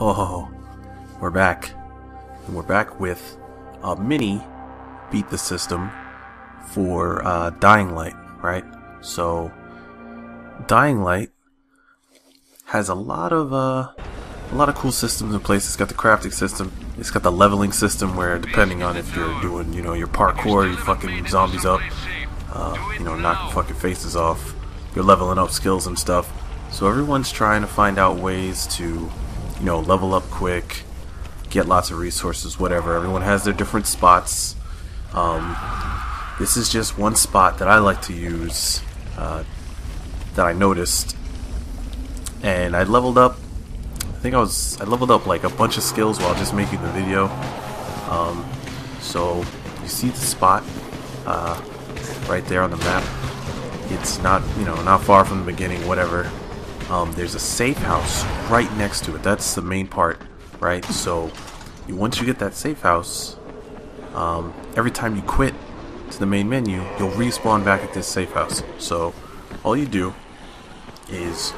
Oh, we're back. And we're back with a mini beat the system for uh, Dying Light, right? So, Dying Light has a lot of uh, a lot of cool systems in place. It's got the crafting system. It's got the leveling system where, depending on if you're doing, you know, your parkour, you fucking zombies up, uh, you know, knocking fucking faces off. You're leveling up skills and stuff. So everyone's trying to find out ways to, you know, level up quick, get lots of resources, whatever. Everyone has their different spots. Um, this is just one spot that I like to use uh, that I noticed, and I leveled up. I think I was I leveled up like a bunch of skills while just making the video. Um, so you see the spot uh, right there on the map. It's not you know not far from the beginning, whatever. Um, there's a safe house right next to it. That's the main part, right? So once you get that safe house, um, every time you quit to the main menu, you'll respawn back at this safe house. So all you do is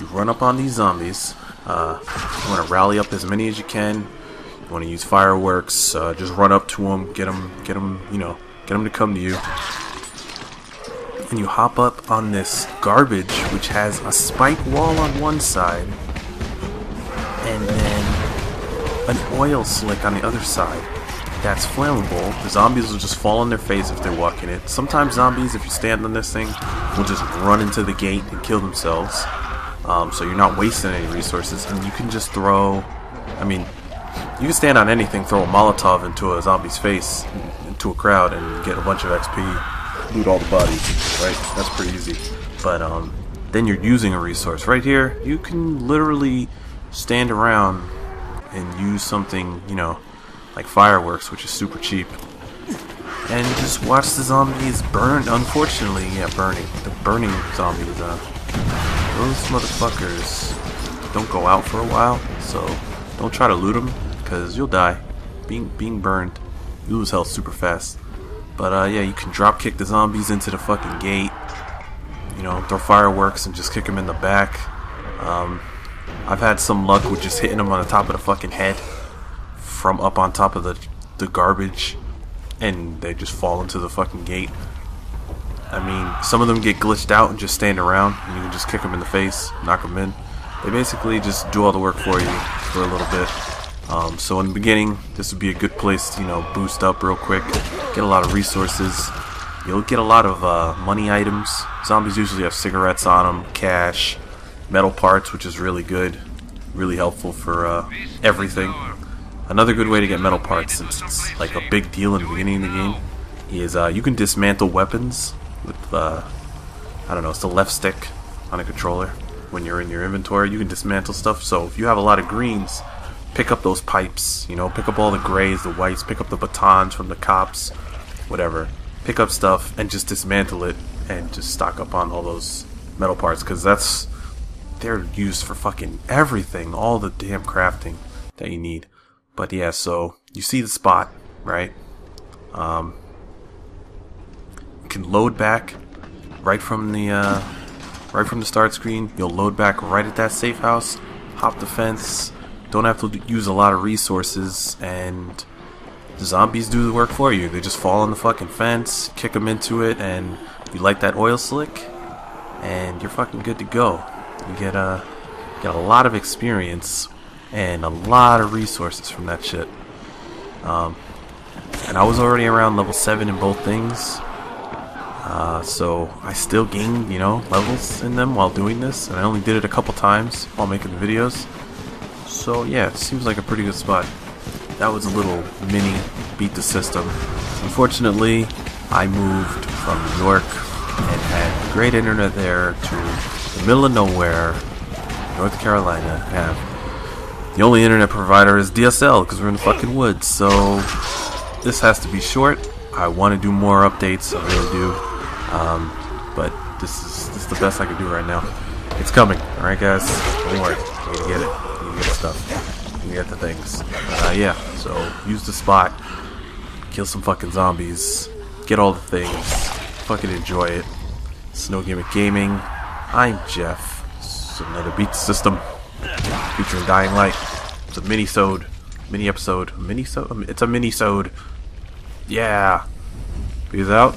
you run up on these zombies. Uh, you want to rally up as many as you can. You want to use fireworks. Uh, just run up to them, get them, get them, you know, get them to come to you. And you hop up on this garbage, which has a spike wall on one side, and then an oil slick on the other side that's flammable. The zombies will just fall on their face if they're walking it. Sometimes zombies, if you stand on this thing, will just run into the gate and kill themselves. Um, so you're not wasting any resources, and you can just throw. I mean, you can stand on anything, throw a Molotov into a zombie's face, into a crowd, and get a bunch of XP, loot all the bodies. Right? That's pretty easy. But um, then you're using a resource. Right here, you can literally stand around and use something, you know, like fireworks, which is super cheap. And just watch the zombies burn. Unfortunately, yeah, burning. The burning zombies, uh, those motherfuckers don't go out for a while, so don't try to loot them, because you'll die. Being, being burned, you lose health super fast. But uh, yeah, you can drop kick the zombies into the fucking gate. You know, throw fireworks and just kick them in the back. Um, I've had some luck with just hitting them on the top of the fucking head from up on top of the the garbage and they just fall into the fucking gate. I mean, some of them get glitched out and just stand around and you can just kick them in the face, knock them in. They basically just do all the work for you for a little bit. Um, so in the beginning, this would be a good place to, you know, boost up real quick, get a lot of resources. You'll get a lot of uh, money items. Zombies usually have cigarettes on them, cash, metal parts, which is really good, really helpful for uh, everything. Another good way to get metal parts, since it's like a big deal in the beginning of the game, is uh, you can dismantle weapons with, uh, I don't know, it's the left stick on a controller. When you're in your inventory, you can dismantle stuff. So if you have a lot of greens, pick up those pipes, you know, pick up all the grays, the whites, pick up the batons from the cops, whatever. Pick up stuff and just dismantle it and just stock up on all those metal parts because that's they're used for fucking everything, all the damn crafting that you need. But yeah, so you see the spot, right? Um, you can load back right from the uh, right from the start screen. You'll load back right at that safe house, hop the fence. Don't have to use a lot of resources, and the zombies do the work for you. They just fall on the fucking fence, kick them into it, and you light that oil slick, and you're fucking good to go. You get a get a lot of experience and a lot of resources from that shit. Um, and I was already around level 7 in both things. Uh, so I still gained, you know, levels in them while doing this. And I only did it a couple times while making the videos. So yeah, seems like a pretty good spot. That was a little mini beat the system. Unfortunately, I moved from New York and had great internet there to the middle of nowhere, North Carolina. Have the only internet provider is DSL because we're in the fucking woods. So this has to be short. I want to do more updates. I really do. Um, but this is this is the best I can do right now. It's coming. All right, guys. Don't worry. Get it. Get stuff. You get the things. Uh, yeah. So use the spot. Kill some fucking zombies. Get all the things. Fucking enjoy it. Snow Gimmick Gaming. I'm Jeff. It's another beat system featuring Dying Light. It's a mini-sode. Mini episode. Mini-sode? It's a mini-sode. Yeah. Peace out.